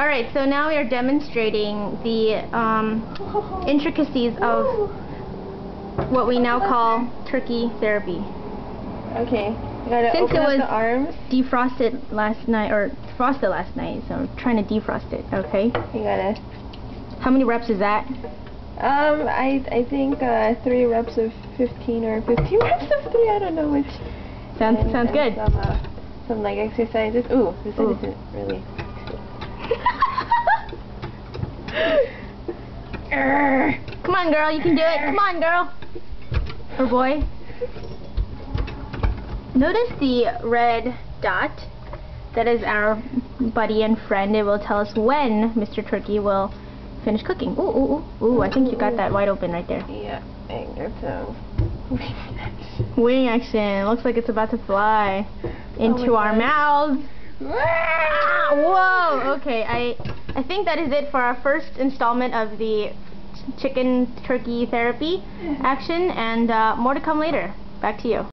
Alright, so now we are demonstrating the um, intricacies of what we now call turkey therapy. Okay. Since open it was the arms. defrosted last night, or frosted last night, so I'm trying to defrost it, okay? You gotta. How many reps is that? Um, I I think uh, three reps of 15 or 15 reps of three. I don't know which. Sounds, And- sounds and good. Some, uh, some like exercises. Ooh, this Ooh. isn't really. Come on, girl, you can do it. Come on, girl. Or boy. Notice the red dot. That is our buddy and friend. It will tell us when Mr. Turkey will finish cooking. Ooh, ooh, ooh. Ooh, I think you got that wide open right there. Yeah, I got some. Wing action. Looks like it's about to fly into Oh our God. mouths. Ah, whoa. Okay, I I think that is it for our first installment of the ch- chicken turkey therapy action, and uh, more to come later. Back to you.